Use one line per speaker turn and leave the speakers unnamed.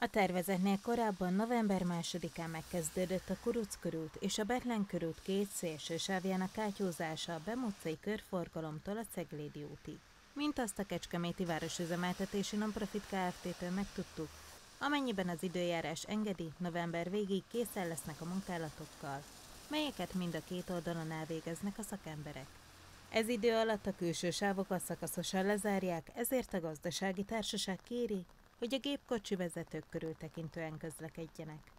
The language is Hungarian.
A tervezetnél korábban november másodikán megkezdődött a Kuruc körút és a Betlen körút két szélső sávjának átyúzása a Bemutcai körforgalomtól a Ceglédi útig. Mint azt a Kecskeméti Városüzemeltetési Nonprofit Kft-től megtudtuk, amennyiben az időjárás engedi, november végig készen lesznek a munkálatokkal, melyeket mind a két oldalon elvégeznek a szakemberek. Ez idő alatt a külső sávokat szakaszosan lezárják, ezért a gazdasági társaság kéri, hogy a gépkocsi vezetők körültekintően közlekedjenek.